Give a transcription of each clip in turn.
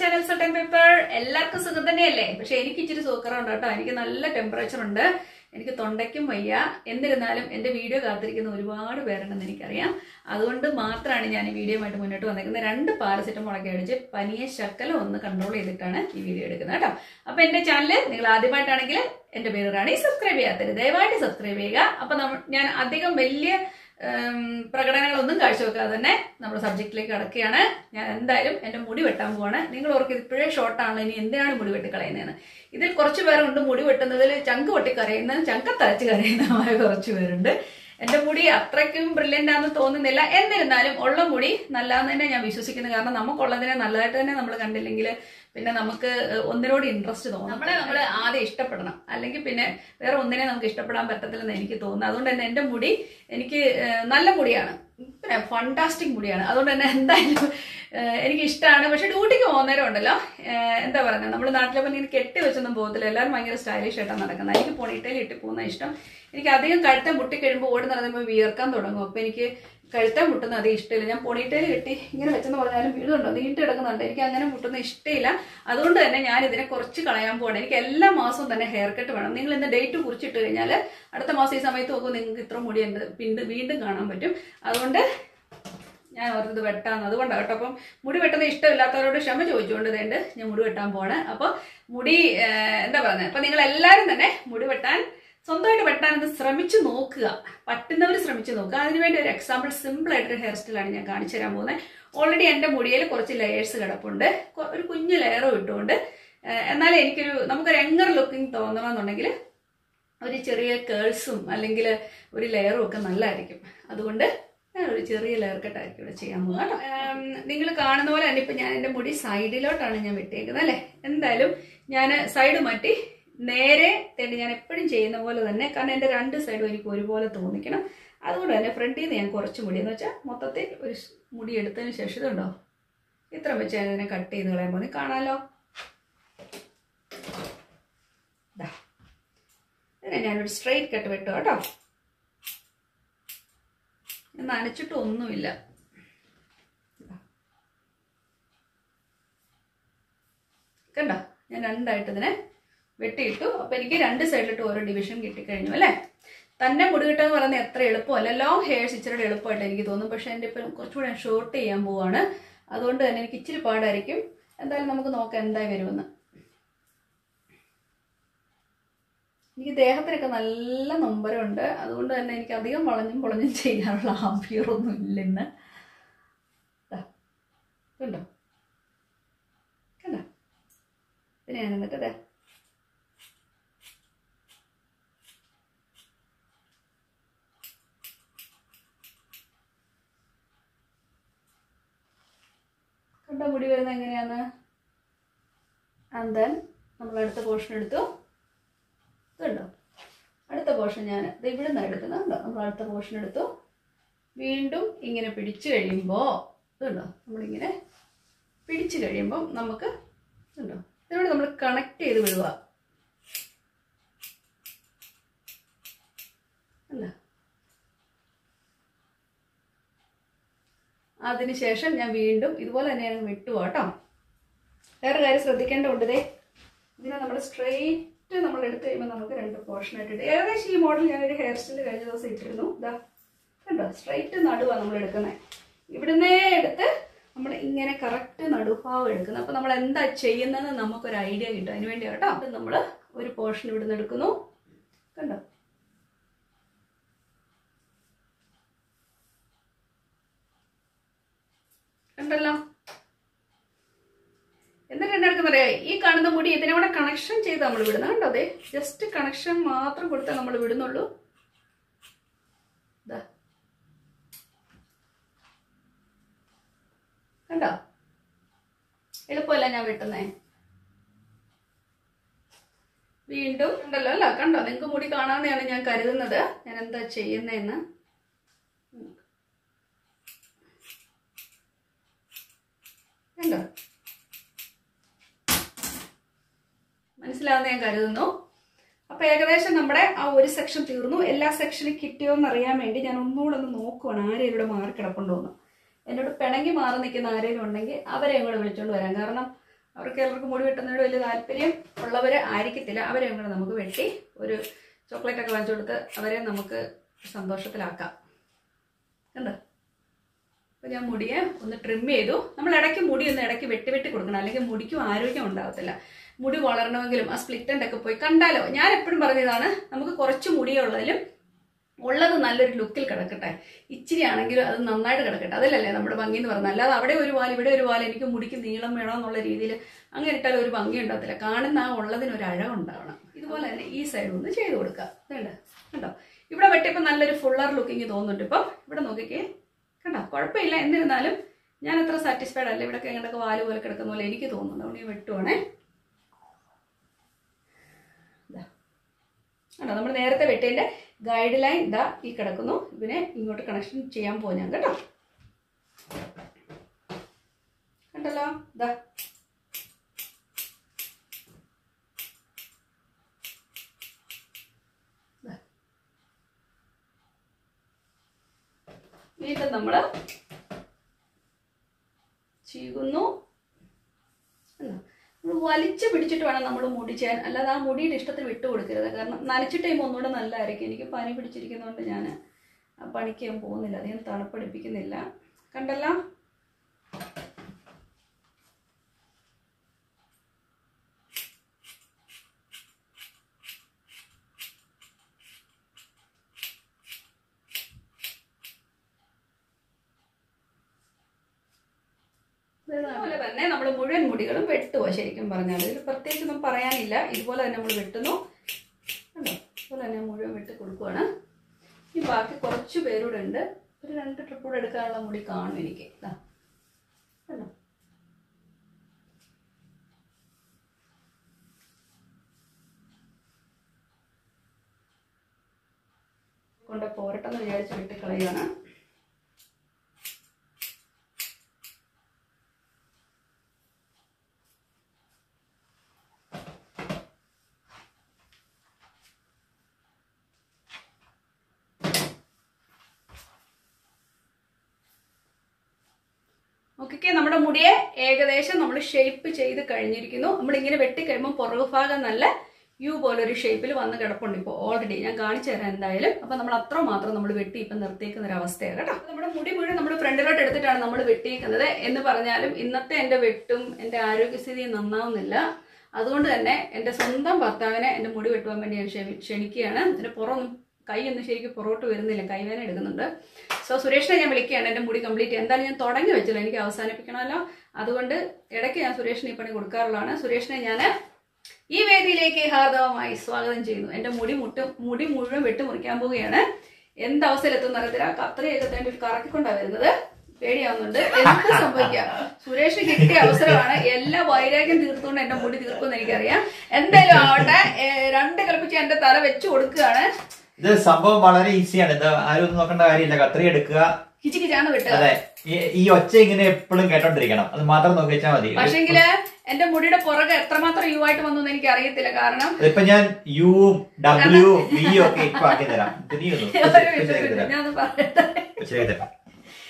Channel saute and paper എല്ലാവർക്കും സുഖം തന്നെയല്ലേ? പക്ഷെ എനിക്ക് ഇച്ചിരി സൂക്കറുണ്ട് കേട്ടോ. എനിക്ക് നല്ല ടെമ്പറേച്ചർ ഉണ്ട്. എനിക്ക് തൊണ്ടയ്ക്കും വയ്യ. എന്നിരുന്നാലും എന്റെ വീഡിയോ കാത്തിരിക്കുന്ന ഒരുപാട് പേരുണ്ടെന്ന് എനിക്കറിയാം. അതുകൊണ്ട് മാത്രമാണ് ഞാൻ ഈ വീഡിയോയുമായിട്ട് മുന്നോട്ട് വന്നിരിക്കുന്നത് രണ്ട് പാരസെറ്റമോളൊക്കെ അടിച്ച് പനിയെ ശക്കലം ഒന്ന് കൺട്രോൾ ചെയ്തിട്ടാണ് ഈ വീഡിയോ എടുക്കുന്നത് കേട്ടോ. അപ്പോൾ എന്റെ ചാനൽ നിങ്ങൾ ആദ്യമായിട്ടാണെങ്കിൽ എന്റെ പേര് റാണി. സബ്സ്ക്രൈബ് ചെയ്യാത്തത് ദയവായിട്ട് സബ്സ്ക്രൈബ് ചെയ്യുക. അപ്പോൾ ഞാൻ അധികം വലിയ പ്രകടനങ്ങളൊന്നും കാഴ്ചവെക്കാതെ തന്നെ നമ്മുടെ സബ്ജക്റ്റിലേക്ക് കടക്കുകയാണ്. ഞാൻ എന്തായാലും എന്റെ മുടി വെട്ടാൻ പോവാണ്. നിങ്ങൾ ഓർക്ക് ഇപ്പോഴേ ഷോർട്ടാണ് ഇനി എന്തിനാണ് മുടി വെട്ടി കളയുന്നതെന്ന്. ഇതിൽ കുറച്ച് പേരുണ്ട് മുടി വെട്ടുന്നതിൽ ചങ്ക് പൊട്ടി കരയുന്ന ചങ്കത്തരച്ച് കരയുന്നതുമായ കുറച്ച് പേരുണ്ട്. എന്റെ മുടി അത്രയ്ക്കും ബ്രില്യന്റ് ആണെന്ന് തോന്നുന്നില്ല. എന്നിരുന്നാലും ഉള്ള മുടി നല്ലതെന്ന് തന്നെ ഞാൻ വിശ്വസിക്കുന്നു. കാരണം നമുക്കുള്ളതിനെ നല്ലതായിട്ട് തന്നെ നമ്മൾ കണ്ടില്ലെങ്കിൽ പിന്നെ നമുക്ക് ഒന്നിനോട് ഇൻട്രസ്റ്റ് തോന്നും. നമ്മളെ നമ്മൾ ആദ്യം ഇഷ്ടപ്പെടണം. അല്ലെങ്കിൽ പിന്നെ വേറെ ഒന്നിനെ നമുക്ക് ഇഷ്ടപ്പെടാൻ പറ്റത്തില്ലെന്ന് എനിക്ക് തോന്നുന്നു. അതുകൊണ്ട് തന്നെ എന്റെ മുടി എനിക്ക് നല്ല മുടിയാണ്. പിന്നെ ഫണ്ടാസ്റ്റിക് മുടിയാണ്. അതുകൊണ്ട് തന്നെ എന്തായാലും എനിക്ക് ഇഷ്ടമാണ് പക്ഷെ ഡ്യൂട്ടിക്ക് പോകുന്നേരം ഉണ്ടല്ലോ. എന്താ പറയുന്നത് നമ്മൾ നാട്ടിലെ പോലെ ഇങ്ങനെ കെട്ടി വെച്ചൊന്നും പോകത്തില്ല. എല്ലാവരും ഭയങ്കര സ്റ്റൈലിഷ് ആയിട്ടാണ് നടക്കുന്നത്. എനിക്ക് പൊണിട്ടയിൽ ഇട്ട് പോകുന്ന ഇഷ്ടം. എനിക്ക് അധികം കഴുത്തം പൊട്ടിക്കഴിയുമ്പോൾ കഴിയുമ്പോൾ ഓടി നടന്നുമ്പോൾ വിയർക്കാൻ തുടങ്ങും. അപ്പോൾ എനിക്ക് കഴുത്തെ മുട്ടുന്ന അത് ഇഷ്ടമില്ല. ഞാൻ പൊണിട്ടയിൽ കെട്ടി ഇങ്ങനെ വെച്ചെന്ന് പറഞ്ഞാലും വീടുണ്ടോ? നീട്ടി കിടക്കുന്നുണ്ട് എനിക്ക് അങ്ങനെ മുട്ടുന്ന ഇഷ്ടമില്ല അതുകൊണ്ട് തന്നെ ഞാൻ ഇതിനെ കുറച്ച് കളയാൻ പോകണം എനിക്ക് എല്ലാ മാസവും തന്നെ ഹെയർ കട്ട് വേണം. നിങ്ങൾ ഇന്ന് ഡേറ്റ് കുറിച്ചിട്ട് കഴിഞ്ഞാൽ അടുത്ത മാസം ഈ സമയത്ത് നോക്കുമ്പോൾ നിങ്ങൾക്ക് ഇത്ര മുടി എന്ത് പിണ്ട് വീണ്ടും കാണാൻ പറ്റും. അതുകൊണ്ട് ഞാൻ ഓർത്തത് വെട്ടാന്ന്. അതുകൊണ്ടാണ് കേട്ടോ. അപ്പം മുടി വെട്ടുന്ന ഇഷ്ടമില്ലാത്തവരോട് ക്ഷമ ചോദിച്ചുകൊണ്ട് ഇതേണ്ട് ഞാൻ മുടി വെട്ടാൻ പോണേ അപ്പോൾ മുടി എന്താ പറയുന്നത് അപ്പം നിങ്ങൾ എല്ലാവരും തന്നെ മുടി വെട്ടാൻ സ്വന്തമായിട്ട് വെട്ടാൻ ശ്രമിച്ചു നോക്കുക. പറ്റുന്നവർ ശ്രമിച്ചു നോക്കുക. അതിനുവേണ്ടി ഒരു എക്സാമ്പിൾ സിമ്പിൾ ആയിട്ടൊരു ഹെയർ സ്റ്റൈലാണ് ഞാൻ കാണിച്ചു തരാൻ പോകുന്നത്. ഓൾറെഡി എന്റെ മുടിയിൽ കുറച്ച് ലെയേഴ്സ് കിടപ്പുണ്ട്. ഒരു കുഞ്ഞു ലെയറും ഇട്ടുകൊണ്ട് എന്നാൽ എനിക്കൊരു നമുക്കൊരു എങ്ങർ ലുക്കിംഗ് തോന്നണമെന്നുണ്ടെങ്കിൽ ഒരു ചെറിയ കേൾസും അല്ലെങ്കിൽ ഒരു ലെയറും ഒക്കെ നല്ലതായിരിക്കും. അതുകൊണ്ട് ഒരു ചെറിയ ലെയർ കട്ടായിരിക്കും ഇവിടെ ചെയ്യാൻ പോകുന്നത് നിങ്ങൾ കാണുന്ന പോലെ തന്നെ ഇപ്പം ഞാൻ എന്റെ മുടി സൈഡിലോട്ടാണ് ഞാൻ വെട്ടിയേക്കുന്നത് അല്ലേ? എന്തായാലും ഞാൻ സൈഡ് മാറ്റി നേരെ തന്നെ ഞാൻ എപ്പോഴും ചെയ്യുന്ന പോലെ തന്നെ കാരണം എന്റെ രണ്ട് സൈഡും എനിക്ക് ഒരുപോലെ തോന്നിക്കണം. അതുകൊണ്ട് തന്നെ ഫ്രണ്ടിൽ നിന്ന് ഞാൻ കുറച്ച് മുടി എന്ന് വെച്ചാൽ മൊത്തത്തിൽ ഒരു മുടി എടുത്തതിന് ശേഷം ഇതുണ്ടോ ഇത്ര വെച്ച് ഞാൻ ഇതിനെ കട്ട് ചെയ്ത് കളയാൻ പോകുന്നത് കാണാമല്ലോ. ഇതിനെ ഞാനൊരു സ്ട്രെയിറ്റ് കട്ട് വെട്ടു കേട്ടോ. ഞാൻ നനച്ചിട്ട് ഒന്നുമില്ല. കണ്ടോ? ഞാൻ രണ്ടായിട്ട് ഇതിനെ വെട്ടിയിട്ടു. അപ്പൊ എനിക്ക് രണ്ട് സൈഡിലിട്ട് ഓരോ ഡിവിഷൻ കിട്ടിക്കഴിഞ്ഞു അല്ലേ? തന്നെ മുടി കിട്ടുക എന്ന് പറയുന്നത് എത്ര എളുപ്പമല്ല. ലോങ് ഹെയർസ് ഇച്ചിരി എളുപ്പമായിട്ട് എനിക്ക് തോന്നും. പക്ഷെ എന്റെ ഇപ്പം കുറച്ചുകൂടെ ഷോർട്ട് ചെയ്യാൻ പോവാണ്. അതുകൊണ്ട് തന്നെ എനിക്ക് ഇച്ചിരി പാടായിരിക്കും. എന്തായാലും നമുക്ക് നോക്കാം എന്തായി വരുമെന്ന്. എനിക്ക് ദേഹത്തിനൊക്കെ നല്ല നൊമ്പരമുണ്ട്. അതുകൊണ്ട് തന്നെ എനിക്ക് അധികം വളഞ്ഞും പൊളഞ്ഞും ചെയ്യാനുള്ള ആംബിയറൊന്നും ഇല്ലെന്ന്. കണ്ടോ? കണ്ടോ? പിന്നെ ഞാൻ എന്നിട്ട് ദേ. കണ്ടോ മുടി വരുന്നത് എങ്ങനെയാണ്? ആൻഡ് ദെൻ നമ്മൾ അടുത്ത പോർഷൻ എടുത്തു. ഇതുണ്ടോ അടുത്ത പോർഷൻ ഞാൻ ഇത് ഇവിടെ നിന്ന് എടുക്കുന്നുണ്ട് നമ്മൾ അടുത്ത പോർഷൻ എടുത്തു. വീണ്ടും ഇങ്ങനെ പിടിച്ചു കഴിയുമ്പോൾ ഇതുണ്ടോ നമ്മളിങ്ങനെ പിടിച്ചു കഴിയുമ്പം നമുക്ക് ഇതുണ്ടോ ഇതിനോട് നമ്മൾ കണക്ട് ചെയ്ത് വിടുക. അല്ല? അതിനുശേഷം ഞാൻ വീണ്ടും ഇതുപോലെ തന്നെ ഞാൻ വിട്ടു കേട്ടോ വേറെ കാര്യം ശ്രദ്ധിക്കേണ്ടതുണ്ട് ദേ. ഇതിനെ നമ്മൾ സ്ട്രെയിറ്റ് നമ്മൾ എടുത്തു കഴിയുമ്പോൾ നമുക്ക് രണ്ട് പോർഷനായിട്ട് ഇട്ട് ഏകദേശം ഈ മോഡൽ ഞാനൊരു ഹെയർ സ്റ്റൈൽ കഴിഞ്ഞ ദിവസം ഇട്ടിരുന്നു. ഇതാ കണ്ടോ? സ്ട്രെയിറ്റ് നടുവാണ് നമ്മൾ എടുക്കുന്നത് ഇവിടുന്നേ എടുത്ത് നമ്മൾ ഇങ്ങനെ കറക്റ്റ് നടുഭാവം എടുക്കുന്നത് അപ്പോൾ നമ്മൾ എന്താ ചെയ്യുന്നതെന്ന് നമുക്കൊരു ഐഡിയ കിട്ടും. അതിന് വേണ്ടി കേട്ടോ അപ്പം നമ്മൾ ഒരു പോർഷൻ ഇവിടുന്ന് എടുക്കുന്നു. കണ്ടോ? കണ്ടല്ലോ എന്നിട്ട് പറയാം ഈ കാണുന്ന മുടി ഇതിനെ കൂടെ കണക്ഷൻ ചെയ്ത് നമ്മൾ വിടുന്ന. കണ്ടോ അതെ ജസ്റ്റ് കണക്ഷൻ മാത്രം കൊടുത്താൽ നമ്മൾ വിടുന്നുള്ളൂ. കണ്ടോ? എളുപ്പമല്ല ഞാൻ വെട്ടുന്നേ? വീണ്ടും ഉണ്ടല്ലോ അല്ല? കണ്ടോ? നിങ്ങൾക്ക് മുടി കാണാതെയാണ് ഞാൻ കരുതുന്നത്. ഞാൻ എന്താ ചെയ്യുന്നതെന്ന് കണ്ടോ? മനസ്സിലാവുന്ന ഞാൻ കരുതുന്നു. അപ്പൊ ഏകദേശം നമ്മുടെ ആ ഒരു സെക്ഷൻ തീർന്നു. എല്ലാ സെക്ഷനും കിട്ടിയോ എന്ന് അറിയാൻ വേണ്ടി ഞാൻ ഒന്നുകൂടെ ഒന്ന് നോക്കുവാണ് ആരെയും ഇവിടെ മാറി കിടപ്പുണ്ടോന്ന്. എന്നോട് പിണങ്ങി മാറി നിൽക്കുന്ന ആരെങ്കിലും ഉണ്ടെങ്കിൽ അവരെ കൂടെ വിളിച്ചോണ്ട് വരാം. കാരണം അവർക്ക് എല്ലാവർക്കും മുടി വെട്ടുന്നതിനോട് വലിയ താല്പര്യം ഉള്ളവർ ആയിരിക്കത്തില്ല. അവരെ കൂടെ നമുക്ക് വെട്ടി ഒരു ചോക്ലേറ്റ് ഒക്കെ വാങ്ങിച്ചു കൊടുത്ത് അവരെ നമുക്ക് സന്തോഷത്തിലാക്കാം. കണ്ടോ? അപ്പോൾ ഞാൻ മുടിയെ ഒന്ന് ട്രിം ചെയ്തു. നമ്മൾ ഇടയ്ക്ക് മുടി ഒന്ന് ഇടയ്ക്ക് വെട്ടി വെട്ടി കൊടുക്കണം. അല്ലെങ്കിൽ മുടിക്കും ആരോഗ്യം ഉണ്ടാകത്തില്ല മുടി വളരണമെങ്കിലും ആ സ്പ്ലിറ്റ് എൻഡ് ഒക്കെ പോയി കണ്ടാലോ? ഞാൻ എപ്പോഴും പറഞ്ഞതാണ് നമുക്ക് കുറച്ച് മുടിയുള്ളതിലും ഉള്ളത് നല്ലൊരു ലുക്കിൽ കിടക്കട്ടെ. ഇച്ചിരി ആണെങ്കിലും അത് നന്നായിട്ട് കിടക്കട്ടെ. അതിലല്ലേ നമ്മുടെ ഭംഗി എന്ന് പറഞ്ഞാൽ അല്ലാതെ അവിടെ ഒരു വാൽ ഇവിടെ ഒരു വാൽ എനിക്ക് മുടിക്ക് നീളം വേണം എന്നുള്ള രീതിയിൽ അങ്ങനെ ഇട്ടാൽ ഒരു ഭംഗി ഉണ്ടാകത്തില്ല കാണുന്ന ആ ഉള്ളതിന് ഒരു അഴ ഉണ്ടാവണം. ഇതുപോലെ തന്നെ ഈ സൈഡ് ഒന്ന് ചെയ്ത് കൊടുക്കുക. അതുണ്ട് കണ്ടോ? ഇവിടെ വെട്ടിയപ്പോൾ നല്ലൊരു ഫുള്ളർ ലുക്കിങ് തോന്നുന്നുണ്ട് ഇപ്പം. ഇവിടെ നോക്കിക്കേ. കണ്ടോ കുഴപ്പമില്ല. എന്നിരുന്നാലും ഞാൻ അത്ര സാറ്റിസ്ഫൈഡ് അല്ല. ഇവിടെ ഇങ്ങോട്ടൊക്കെ വാൽ പോലെ കിടക്കുന്ന പോലെ എനിക്ക് തോന്നുന്നു. അതുകൊണ്ട് ഞാൻ വെട്ടുവാണേ. കണ്ടോ നമ്മൾ നേരത്തെ വെട്ടേന്റെ ഗൈഡ് ലൈൻ ഇതാ ഈ കിടക്കുന്നു. ഇതിനെ ഇങ്ങോട്ട് കണക്ഷൻ ചെയ്യാൻ പോകും ഞാൻ. കേട്ടോ കണ്ടല്ലോ? ഇതാ വീണ്ടും നമ്മൾ ചീകുന്നു? നമ്മൾ വലിച്ചു പിടിച്ചിട്ട് വേണം നമ്മൾ മുടി ചെയ്യാൻ. അല്ലാതെ ആ മുടിയുടെ ഇഷ്ടത്തിന് വിട്ടു കൊടുക്കരുത്. കാരണം നനച്ചിട്ട് കഴിയുമ്പോൾ ഒന്നുകൂടെ നല്ലതായിരിക്കും. എനിക്ക് പനി പിടിച്ചിരിക്കുന്നതുകൊണ്ട് ഞാൻ പണിക്ക് ഞാൻ പോകുന്നില്ല. അധികം തണുപ്പടിപ്പിക്കുന്നില്ല. കണ്ടല്ലോ അതുപോലെ തന്നെ നമ്മൾ മുഴുവൻ മുടികളും വെട്ടുക ശരിക്കും പറഞ്ഞാൽ ഇതിൽ പ്രത്യേകിച്ചൊന്നും പറയാനില്ല. ഇതുപോലെ തന്നെ നമ്മൾ വെട്ടുന്നു. കണ്ടോ? ഇതുപോലെ തന്നെ മുഴുവൻ വെട്ടി കൊടുക്കുവാണ്. ഇനി ബാക്കി കുറച്ച് പേരൂടെ ഉണ്ട്. ഒരു രണ്ട് ട്രിപ്പ് കൂടെ എടുക്കാനുള്ള മുടി കാണും എനിക്ക്. കണ്ടോ? കൊണ്ട് പോരട്ടെന്ന് വിചാരിച്ച് വെട്ടിക്കളയുകയാണ് ഓക്കെ നമ്മുടെ മുടിയെ ഏകദേശം നമ്മൾ ഷേപ്പ് ചെയ്ത് കഴിഞ്ഞിരിക്കുന്നു. നമ്മൾ ഇങ്ങനെ വെട്ടി കഴിയുമ്പോൾ പുറകു ഭാഗം നല്ല യു പോലെ ഒരു ഷേപ്പിൽ വന്ന് കിടപ്പുണ്ട്. ഇപ്പോൾ ഓൾറെഡി ഞാൻ കാണിച്ചു തരാം എന്തായാലും. അപ്പം നമ്മൾ അത്ര മാത്രം നമ്മൾ വെട്ടി ഇപ്പം നിർത്തിയേക്കുന്ന ഒരു അവസ്ഥയാണ് കേട്ടോ. നമ്മുടെ മുടി മുഴുവൻ നമ്മൾ ഫ്രണ്ടിലോട്ട് എടുത്തിട്ടാണ് നമ്മൾ വെട്ടിയേക്കുന്നത്. എന്ന് പറഞ്ഞാലും ഇന്നത്തെ എന്റെ വെട്ടും എന്റെ ആരോഗ്യസ്ഥിതി നന്നാവുന്നില്ല. അതുകൊണ്ട് തന്നെ എന്റെ സ്വന്തം ഭർത്താവിനെ എന്റെ മുടി വെട്ടുവാൻ വേണ്ടി ഞാൻ ക്ഷണിക്കുകയാണ്. എന്റെ പുറം ഒന്ന് ശരിക്കും പുറകോട്ട് വരുന്നില്ല കൈവേന എടുക്കുന്നുണ്ട്. സോ സുരേഷിനെ ഞാൻ വിളിക്കുകയാണ് എന്റെ മുടി കംപ്ലീറ്റ് എന്തായാലും ഞാൻ തുടങ്ങി വെച്ചല്ലോ എനിക്ക് അവസാനിപ്പിക്കണമല്ലോ. അതുകൊണ്ട് ഇടയ്ക്ക് ഞാൻ സുരേഷിന് ഈ പണി കൊടുക്കാറുള്ളതാണ്. സുരേഷിനെ ഞാൻ ഈ വേദിയിലേക്ക് ഹാർദവമായി സ്വാഗതം ചെയ്യുന്നു. എന്റെ മുടി മുട്ട് മുടി മുഴുവൻ വെട്ടി മുറിക്കാൻ പോവുകയാണ്. എന്ത് അവസ്ഥയിലെത്തുന്ന അറിയത്തില്ല. കത്രയൊക്കെ തേണ്ടി കറക്കിക്കൊണ്ടാണ് വരുന്നത്. പേടിയാവുന്നുണ്ട്. എന്ത് സംഭവിക്കാം? സുരേഷ് കിട്ടിയ അവസരമാണ്. എല്ലാ വൈരാഗ്യം തീർത്തുകൊണ്ട് എന്റെ മുടി തീർക്കുമെന്ന് എനിക്കറിയാം. എന്തായാലും ആവട്ടെ രണ്ട് കളിപ്പിച്ച് എന്റെ തല വെച്ച് കൊടുക്കുകയാണ്. ഇത് സംഭവം വളരെ ഈസിയാണ്. ഇത് ആരും ഒന്നും നോക്കേണ്ട കാര്യമില്ല. കത്രി എടുക്കുക. അതെ. ഈ- ഒച്ച ഇങ്ങനെ എപ്പോഴും കേട്ടോണ്ടിരിക്കണം. അത് മാത്രം നോക്കി വെച്ചാൽ മതി. പക്ഷെങ്കിൽ എന്റെ മുടിയുടെ പുറകെ എത്രമാത്രം യു ആയിട്ട് വന്നു എനിക്ക് അറിയത്തില്ല കാരണം ഇപ്പൊ ഞാൻ യുവും ഡബ്ല്യു വിയും ഒക്കെ ഇപ്പൊ ആക്കി തരാം. ഞാനൊന്ന് പറയട്ടെ.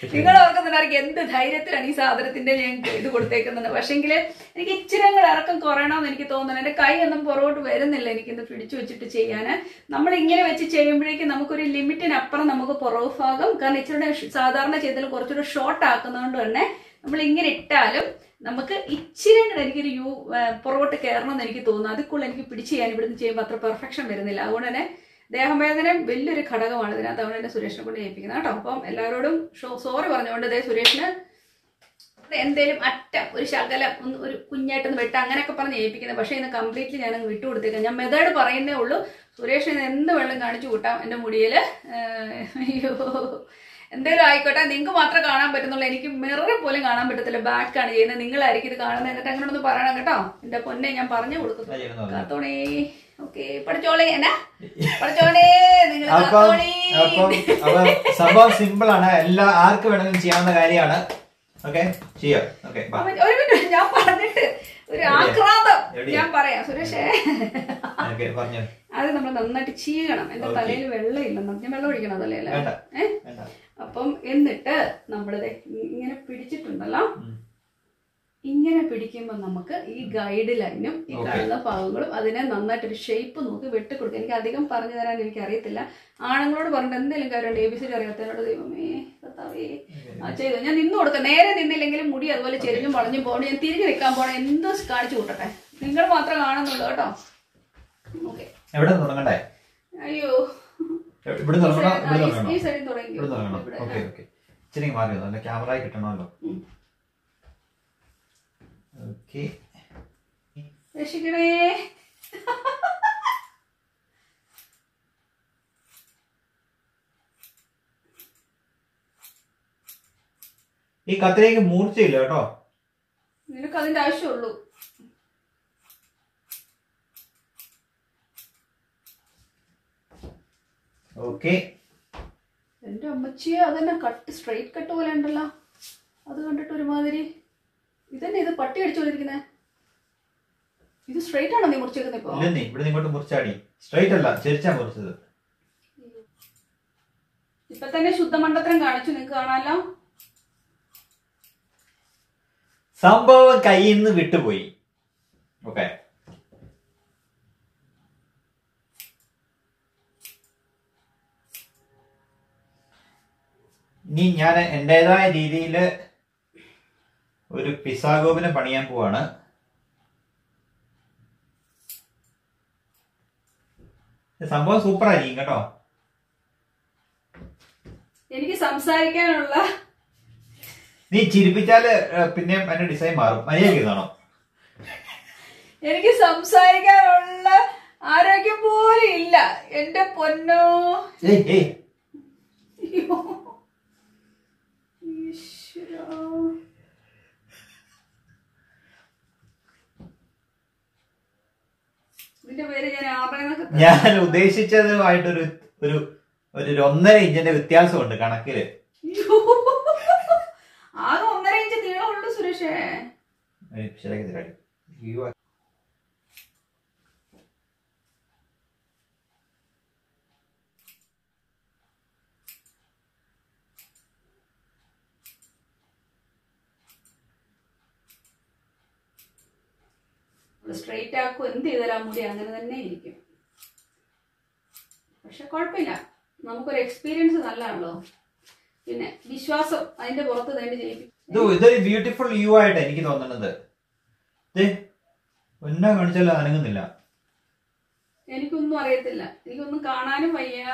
നിങ്ങൾ ഓർക്കുന്നുണ്ടായിരിക്കും എന്ത് ധൈര്യത്തിലാണ് ഈ സാധനത്തിന്റെ ഞാൻ ഇത് കൊടുത്തേക്കുന്നത്? പക്ഷെങ്കിൽ എനിക്ക് ഇച്ചിരി ഇറക്കം കുറയണമെന്ന് എനിക്ക് തോന്നുന്നു. എന്റെ കൈ ഒന്നും പുറകോട്ട് വരുന്നില്ല എനിക്കിന്ന് പിടിച്ചു വെച്ചിട്ട് ചെയ്യാൻ നമ്മൾ ഇങ്ങനെ വെച്ച് ചെയ്യുമ്പോഴേക്കും നമുക്കൊരു ലിമിറ്റിനപ്പുറം നമുക്ക് പുറകു ഭാഗം കാരണം ഇച്ചിരി സാധാരണ ചെയ്തതിൽ കുറച്ചുകൂടെ ഷോർട്ട് ആക്കുന്നതുകൊണ്ട് തന്നെ നമ്മൾ ഇങ്ങനെ ഇട്ടാലും നമുക്ക് ഇച്ചിരി എനിക്കൊരു യു പുറകോട്ട് കയറണമെന്ന് എനിക്ക് തോന്നുന്നു. കൂടുതൽ എനിക്ക് പിടിച്ച് ചെയ്യാൻ ഇവിടുന്ന് ചെയ്യുമ്പോൾ അത്ര പെർഫെക്ഷൻ വരുന്നില്ല. അതുകൊണ്ട് തന്നെ ദേഹവേദന വലിയൊരു ഘടകമാണ്. ഇതിനകത്ത് അവൻ എന്നെ സുരേഷിനെ കൊണ്ട് ചെയ്യിപ്പിക്കുന്നത് കേട്ടോ. അപ്പം എല്ലാവരോടും സോറി പറഞ്ഞുകൊണ്ട് ദേ സുരേഷിന് എന്തേലും അറ്റം ഒരു ശകലം ഒന്ന് ഒരു കുഞ്ഞായിട്ടൊന്ന് വെട്ട അങ്ങനെയൊക്കെ പറഞ്ഞ് ഏൽപ്പിക്കുന്നത്. പക്ഷേ ഇന്ന് കംപ്ലീറ്റ്ലി ഞാൻ അങ്ങ് വിട്ടുകൊടുത്തേക്കാം ഞാൻ മെതേഡ് പറയുന്നേ ഉള്ളൂ. സുരേഷ് ഇന്ന് എന്ത് വെള്ളം കാണിച്ചു കൂട്ടാം എന്റെ മുടിയിൽ അയ്യോ. എന്തേലും ആയിക്കോട്ടെ. നിങ്ങൾക്ക് മാത്രമേ കാണാൻ പറ്റുന്നുള്ളൂ. എനിക്ക് മിററിൽ പോലും കാണാൻ പറ്റത്തില്ല. ബാക്കാണ് ചെയ്യുന്നത്. നിങ്ങളായിരിക്കും ഇത് കാണുന്നത്. എന്നിട്ട് അങ്ങനെ ഒന്ന് പറയണം കേട്ടോ. എന്റെ പൊന്നെ ഞാൻ പറഞ്ഞു കൊടുക്കുന്നു. കാത്തോണേ. ഓക്കെ പഠിച്ചോളേ എന്നാ? പഠിച്ചോളേ അപ്പം സംഭവം സിമ്പിൾ ആണ്. എല്ലാ ആർക്ക് വേണമെങ്കിലും ചെയ്യാവുന്ന കാര്യമാണ്. ഓക്കെ ചെയ്യാം? ഓക്കെ ഒരു മിനിറ്റ് ഞാൻ പറഞ്ഞിട്ട് ഒരു ആക്രാന്തം ഞാൻ പറയാം സുരേഷേ. അത് നമ്മൾ നന്നായിട്ട് ചീകണം. എന്റെ തലയിൽ വെള്ളം വെള്ളമില്ല ഞാൻ വെള്ളം ഒഴിക്കണം തലയിൽ ഏഹ് അപ്പം എന്നിട്ട് നമ്മളിത് ഇങ്ങനെ പിടിച്ചിട്ടുണ്ടല്ലോ. ഇങ്ങനെ പിടിക്കുമ്പോൾ നമുക്ക് ഈ ഗൈഡ് ലൈനും ഈ കാണുന്ന ഭാഗങ്ങളും അതിനെ നന്നായിട്ടൊരു ഷേപ്പ് നോക്കി വെട്ടിക്കൊടുക്കുക എനിക്ക് അധികം പറഞ്ഞു തരാൻ എനിക്ക് അറിയത്തില്ല. ആണുങ്ങളോട് പറഞ്ഞിട്ട് എന്തെങ്കിലും കാര്യമുണ്ട് എ ബി സി അറിയാത്തവരോട് ദൈവമേ കർത്താവേ. ആ ചെയ്തു. ഞാൻ നിന്ന് കൊടുക്കാം നേരെ നിന്നില്ലെങ്കിലും മുടി അതുപോലെ ചെരിഞ്ഞും വളഞ്ഞും പോകണം. ഞാൻ തിരിഞ്ഞു നിൽക്കാൻ പോകണം എന്തോ കാണിച്ചു കൂട്ടട്ടെ. നിങ്ങൾ മാത്രം കാണുന്നുള്ളൂ കേട്ടോ. ഓക്കെ എവിടെ തുടങ്ങണ്ടേ? അയ്യോ. ഇവിടെ തുടങ്ങണോ? ഇവിടെ തുടങ്ങണോ? ഈ സൈഡിൽ തുടങ്ങി ഇവിടെ തുടങ്ങണം. ഓക്കെ ഓക്കെ ഇച്ചിരി മാറി വന്നു. അല്ല ക്യാമറ കിട്ടണമല്ലോ. ഓക്കെ രക്ഷിക്കണേ. ഈ കത്തിലേക്ക് മൂർച്ചയില്ല കേട്ടോ. നിനക്ക് അതിന്റെ ആവശ്യമുള്ളൂ. ഓക്കെ എന്റെ അമ്മച്ചിയെ അതന്നെ കട്ട് സ്ട്രെയിറ്റ് കട്ട് പോലെ ഉണ്ടല്ലോ. അത് കണ്ടിട്ട് ഒരുമാതിരി ഇതന്നെ ഇത് പട്ടി അടിച്ചുകൊണ്ടിരിക്കുന്നേ ഇത് സ്ട്രൈറ്റ് ആണോ നീ മുറിച്ചേക്കുന്നത് ഇപ്പൊ? ഇല്ലെന്നേ ഇവിടെ ഇങ്ങോട്ട് മുറിച്ചാടി. സ്ട്രൈറ്റ് അല്ല ചെരിച്ചാ മുറിച്ചത്. ഇപ്പൊ തന്നെ ശുദ്ധമണ്ഡത്രം കാണിച്ചു നിങ്ങക്ക് കാണാലോ. സംഭവം കയ്യിൽ നിന്ന് വിട്ടുപോയി. ഓക്കെ ഇനി ഞാൻ എന്റെതായ രീതിയിൽ ഒരു പിസാഗോപിനെ പണിയാൻ പോവാണ്. സംഭവം സൂപ്പർ ആയിരിക്കും കേട്ടോ. എനിക്ക് സംസാരിക്കാനുള്ള നീ ചിരിപ്പിച്ചാൽ പിന്നെ എന്റെ ഡിസൈൻ മാറും. മര്യാദ എനിക്ക് സംസാരിക്കാനുള്ള ആരോഗ്യം പോലും ഇല്ല. എന്റെ പൊന്നോ. ഈശ്വരാ. ഇതിന്റെ പേര് ഞാൻ ഉദ്ദേശിച്ചതുമായിട്ടൊരു ഒരു ഒരു ഒന്നര ഇഞ്ചിന്റെ വ്യത്യാസമുണ്ട് കണക്കിൽ. ആകെ ഒന്നര ഇഞ്ച് നീളമുണ്ട് സുരേഷേ. സ്ട്രെയിറ്റ് ആക്കും എന്ത് ചെയ്താലും ആ മുടി അങ്ങനെ തന്നെ ഇരിക്കും. പക്ഷെ കുഴപ്പമില്ല. നമുക്കൊരു എക്സ്പീരിയൻസ് നല്ലതാണല്ലോ. പിന്നെ വിശ്വാസം അതിന്റെ പുറത്ത് തന്നെ ജയിക്കും ഇത് ഇതൊരു ബ്യൂട്ടിഫുൾ വ്യൂ ആയിട്ട് എനിക്ക് തോന്നുന്നത്. ദേ, ഒന്നാ കാണിച്ചാലും അനങ്ങുന്നില്ല. എനിക്കൊന്നും അറിയത്തില്ല. എനിക്കൊന്നും കാണാനും വയ്യ.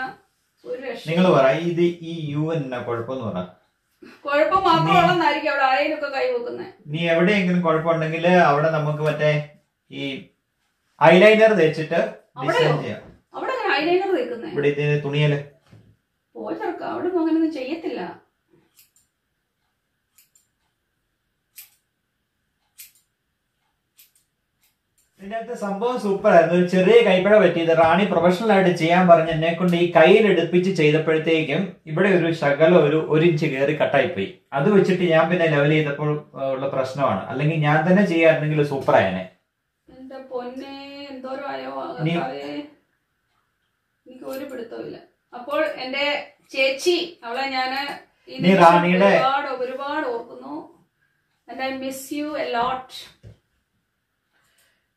ഒരു രക്ഷ നിങ്ങൾ പറ ഇത് ഈ യു എന്നാ കുഴപ്പമെന്ന് പറ. കുഴപ്പം മാത്രമുള്ളതായിരിക്കും അവിടെ ആരെയും ഒക്കെ കൈ വെക്കുന്നത് നീ എവിടെയെങ്കിലും കുഴപ്പമുണ്ടെങ്കിൽ അവിടെ നമുക്ക് മറ്റേ ഈ ഐലൈനർ തേച്ചിട്ട് ഡിസൈൻ ചെയ്യാം. അവിടെ അങ്ങനെ ഐലൈനർ ഇവിടെ ഇതിന് തുണിയൽ അവിടെ ചെയ്യത്തില്ല. ഇതിനകത്ത് സംഭവം സൂപ്പർ ആയിരുന്നു ഒരു ചെറിയ കൈപ്പഴ പറ്റിയത് റാണി പ്രൊഫഷണൽ ആയിട്ട് ചെയ്യാൻ പറഞ്ഞ് എന്നെ കൊണ്ട് ഈ കയ്യിലെടുപ്പിച്ച് ചെയ്തപ്പോഴത്തേക്കും ഇവിടെ ഒരു ശകലം ഒരു ഒരു ഇഞ്ച് കയറി കട്ടായി പോയി അത് വെച്ചിട്ട് ഞാൻ പിന്നെ ലെവൽ ചെയ്തപ്പോൾ ഉള്ള പ്രശ്നമാണ്. അല്ലെങ്കിൽ ഞാൻ തന്നെ ചെയ്യാറുണ്ടെങ്കിൽ സൂപ്പർ ആയനെ എന്തോരം ആയോ നീ- കർത്താവേ. എനിക്ക് ഒരു പിടുത്തമില്ല അപ്പോൾ എന്റെ ചേച്ചി അവളെ ഞാൻ ഒരുപാട് ഒരുപാട് ഓർക്കുന്നു. And I miss you a lot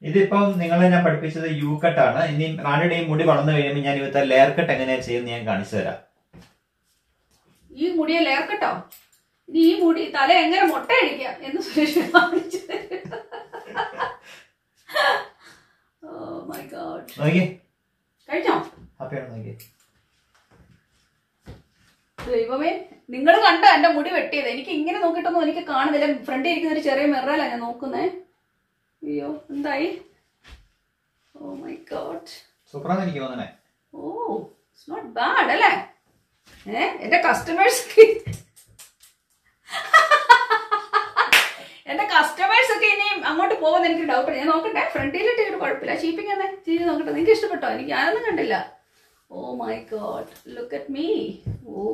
ഇതിപ്പം നിങ്ങളെ ഞാൻ പഠിപ്പിച്ചത് യു കട്ട് ആണ് ഇനി റാണിയുടെ ഈ മുടി വളർന്നു കഴിയുമ്പോൾ ഞാൻ ഇവിടുത്തെ ലെയർ കട്ട് എങ്ങനെയാ ചെയ്യുന്നത് ഞാൻ കാണിച്ചു തരാം. ഈ മുടിയെ കട്ടോ ഇനി ഈ മുടി തല എങ്ങനെ മുട്ട അടിക്കാം എന്ന് സുരേഷ് കാണിച്ചു നോക്കി കഴിഞ്ഞോ? ഹാപ്പിയാണ് നോക്കി ദൈവമേ നിങ്ങൾ കണ്ട എന്റെ മുടി വെട്ടിയത്? എനിക്ക് ഇങ്ങനെ നോക്കിയിട്ടൊന്നും എനിക്ക് കാണുന്നില്ല. ഫ്രണ്ടിൽ ഇരിക്കുന്ന ഒരു ചെറിയ മിററല്ല ഞാൻ നോക്കുന്നേ. അയ്യോ എന്തായി? ഓ മൈ ഗോഡ് സൂപ്പറാണ് എനിക്ക് തോന്നണേ. ഓ ഇറ്റ്സ് നോട്ട് ബാഡ് അല്ലേ? ഏ എന്റെ കസ്റ്റമേഴ്സ് എന്റെ കസ്റ്റമേഴ്സ് ഒക്കെ ഇനിയും അങ്ങോട്ട് പോകുന്ന എനിക്ക് ഡൗട്ട് ഞാൻ നോക്കട്ടെ ഫ്രണ്ടിലിട്ട് ഒരു കുഴപ്പമില്ല. ഷീപ്പിംഗ് എന്നെ ചെയ്ത് നോക്കട്ടെ. നിങ്ങൾക്ക് ഇഷ്ടപ്പെട്ടോ? എനിക്ക് ഞാനൊന്നും കണ്ടില്ല. ഓ my god look at me oh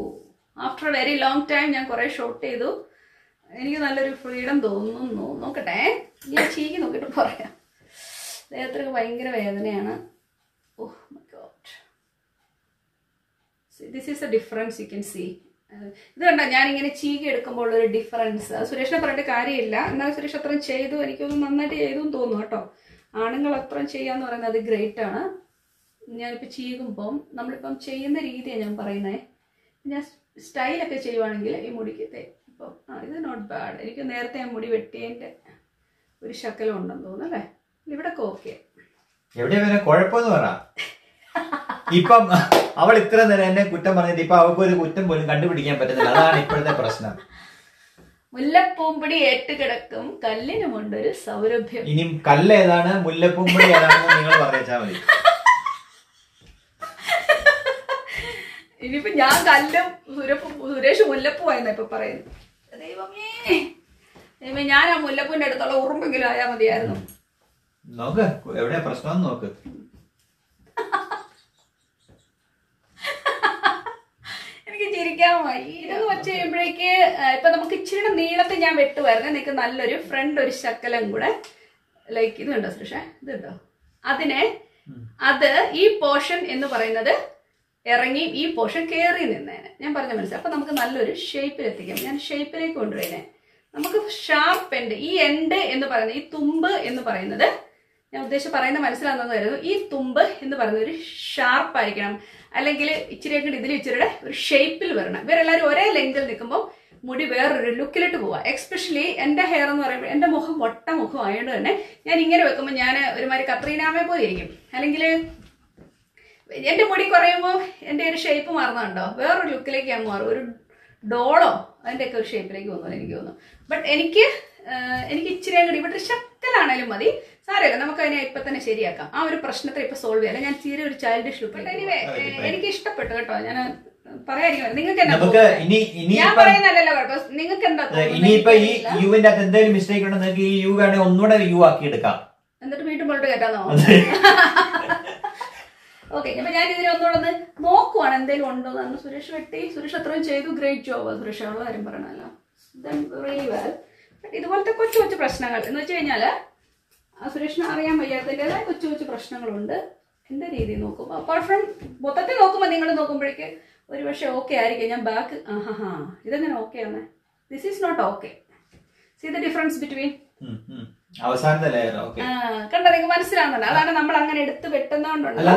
after very long time ഞാൻ കുറെ ഷോട്ട് ചെയ്തു. എനിക്ക് നല്ലൊരു ഫ്രീഡം തോന്നുന്നു. നോക്കട്ടെ. ഞാൻ ചീക്കി നോക്കിയിട്ട് പറയാം. ദേഹത്തിനൊക്കെ ഭയങ്കര വേദനയാണ്. ഓ my god this is a difference you can see ഇത് കണ്ടോ ഞാനിങ്ങനെ ചീകി എടുക്കുമ്പോൾ ഒരു ഡിഫറൻസ് സുരേഷിനെ പറഞ്ഞിട്ട് കാര്യമില്ല. എന്നാൽ സുരേഷ് അത്രയും ചെയ്തു. എനിക്കൊന്ന് നന്നായിട്ട് ചെയ്തു തോന്നുന്നു കേട്ടോ. ആണുങ്ങൾ അത്രയും ചെയ്യാന്ന് പറയുന്നത് അത് ഗ്രേറ്റ് ആണ്. ഞാനിപ്പോൾ ചീകുമ്പം നമ്മളിപ്പം ചെയ്യുന്ന രീതിയാണ് ഞാൻ പറയുന്നത് ഞാൻ സ്റ്റൈലൊക്കെ ചെയ്യുവാണെങ്കിൽ ഈ മുടിക്ക് ഇപ്പം ആ ഇത് നോട്ട് ബാഡ് എനിക്ക് നേരത്തെ ഞാൻ മുടി വെട്ടിയതിന്റെ ഒരു ശക്കലം ഉണ്ടെന്ന് തോന്നുന്നു അല്ലേ? ഇവിടൊക്കെ ഓക്കെ എവിടെയാ കുഴപ്പമെന്ന് പറ. ഇപ്പം അവൾ ഇത്ര നേരം എന്നെ കുറ്റം പറഞ്ഞിട്ട് ഇപ്പൊ അവൾക്ക് ഒരു കുറ്റം പോലും കണ്ടുപിടിക്കാൻ പറ്റുന്നില്ല. അതാണ് ഇപ്പോഴത്തെ പ്രശ്നം. മുല്ലപ്പൂമ്പൊടി ഏറ്റുകിടക്കും കല്ലിനുമുണ്ടൊരു സൗരഭ്യം. ഇനി കല്ല് ഏതാണ്? മുല്ലപ്പൂമ്പടി ഏതാണെന്ന് നിങ്ങൾ പറഞ്ഞാൽ മതി. ഇനിയിപ്പോ ഞാൻ കല്ലും സുരേഷ് മുല്ലപ്പൂവായിരുന്നു ഇപ്പൊ പറയുന്നു ദൈവമേ. ദൈവമേ ഞാൻ ആ മുല്ലപ്പൂവിന്റെ അടുത്തുള്ള ഉറുമ്പെങ്കിലും ആയാ മതിയായിരുന്നു. നോക്ക് എവിടെയാ പ്രശ്നം നോക്ക്. വയ്യ ഇതൊക്കെ വെച്ച് കഴിയുമ്പോഴേക്ക് ഇപ്പൊ നമുക്ക് ഇച്ചിരി നീളത്തിൽ ഞാൻ വെട്ടുമായിരുന്നു നിങ്ങൾക്ക് നല്ലൊരു ഫ്രണ്ട് ഒരു ശക്കലം കൂടെ ലൈക്ക് ഇതുണ്ടോ കണ്ടോ ഇതുണ്ടോ? അതിനെ അത് ഈ പോർഷൻ എന്ന് പറയുന്നത് ഇറങ്ങി ഈ പോർഷൻ കയറി നിന്നേനെ. ഞാൻ പറഞ്ഞ മനസ്സിലായി. അപ്പൊ നമുക്ക് നല്ലൊരു ഷേപ്പിൽ എത്തിക്കാം. ഞാൻ ഷേപ്പിലേക്ക് കൊണ്ടുവരുന്നേ. നമുക്ക് ഷാർപ്പ് എൻഡ് ഈ എൻഡ് എന്ന് പറയുന്നത് ഈ തുമ്പ് എന്ന് പറയുന്നത് ഞാൻ ഉദ്ദേശിച്ച് പറയുന്ന മനസ്സിലാകുന്നതായിരുന്നു ഈ തുമ്പ് എന്ന് പറയുന്നത് ഒരു ഷാർപ്പ് ആയിരിക്കണം. അല്ലെങ്കിൽ ഇച്ചിരിയൊക്കെ ഇതിൽ ഇച്ചിരിയുടെ ഒരു ഷേപ്പിൽ വരണം. ഇവരെല്ലാവരും ഒരേ ലെങ്തിൽ നിൽക്കുമ്പോൾ മുടി വേറൊരു ലുക്കിലിട്ട് പോവുക എക്സ്പെഷ്യലി എന്റെ ഹെയർ എന്ന് പറയുമ്പോൾ എന്റെ മുഖം വട്ട മുഖം ആയതുകൊണ്ട് തന്നെ ഞാൻ ഇങ്ങനെ വെക്കുമ്പോൾ ഞാൻ ഒരുമാതിരി കത്രീനാമെ പോലെ ഇരിക്കും. അല്ലെങ്കിൽ എന്റെ മുടി കുറയുമ്പോൾ എന്റെ ഒരു ഷേപ്പ് മാറുന്നുണ്ടോ? വേറൊരു ലുക്കിലേക്ക് ഞാൻ മാറും. ഒരു ഡോളോ അതിന്റെയൊക്കെ ഒരു ഷേപ്പിലേക്ക് വന്നു എനിക്ക് തോന്നുന്നു. ബട്ട് എനിക്ക് എനിക്ക് ഇച്ചിരി അങ്ങോട്ട് ഇവിടെ ശക്തനാണേലും മതി. സാരമില്ല നമുക്ക് അതിനെ ഇപ്പൊ തന്നെ ശരിയാക്കാം. ആ ഒരു പ്രശ്നത്തെ ഇപ്പൊ സോൾവ് ചെയ്യാം. ഞാൻ തീരെ ഒരു ചൈൽഡിഷ് ലുക്ക് എനിവേ എനിക്ക് ഇഷ്ടപ്പെട്ടു കേട്ടോ. ഞാൻ നിങ്ങൾക്ക് ഇനി ഞാൻ ഇനിയിപ്പം നിങ്ങൾക്ക് എന്താ? ഇനിയിപ്പൊ ഈ എനിക്കറിയില്ല. യുവിന്റെ അകത്ത് എന്തെങ്കിലും മിസ്റ്റേക്ക് ഉണ്ടെങ്കിൽ നിങ്ങൾക്ക് ഈ യു വേണമെങ്കിൽ ഒന്നുകൂടെ യു ആക്കി എടുക്കാം എന്നിട്ട് വീണ്ടും മുകളിലോട്ട് കയറ്റാന്നോ ഓക്കെ അപ്പൊ ഞാൻ ഇതിനെ ഒന്നുകൂടെ ഒന്ന് നോക്കുവാണ്. എന്തെങ്കിലും ഉണ്ടോ എന്ന്. സുരേഷ് വെട്ടി. സുരേഷ് അത്രയും ചെയ്തു. ഗ്രേറ്റ് ജോബ് സുരേഷ് ഉള്ള കാര്യം പറയണല്ലോ റിയലി വെൽ ഇതുപോലത്തെ കൊച്ചു കൊച്ചു പ്രശ്നങ്ങൾ എന്ന് വെച്ച് കഴിഞ്ഞാൽ ആ സുരേഷിന് അറിയാൻ വയ്യാത്തതിന്റെതായ കൊച്ചു കൊച്ചു പ്രശ്നങ്ങളുണ്ട്. എന്റെ രീതി നോക്കുമ്പോൾ അപ്പാർട്ട് ഫ്രം മൊത്തത്തിൽ നോക്കുമ്പോൾ നിങ്ങൾ നോക്കുമ്പോഴേക്ക് ഒരു പക്ഷേ ഓക്കെ ആയിരിക്കും. ഞാൻ ബാക്ക് ആഹാ ഇതെങ്ങനെ ഓക്കെ ആണ് this is not okay see the difference between. അവസാനത്തെ ലെയർ ഓക്കെ കണ്ടോ നിങ്ങൾക്ക് മനസ്സിലാവുന്നുണ്ട്? അതാണ് നമ്മൾ അങ്ങനെ എടുത്ത് വെട്ടുന്നോണ്ടുള്ള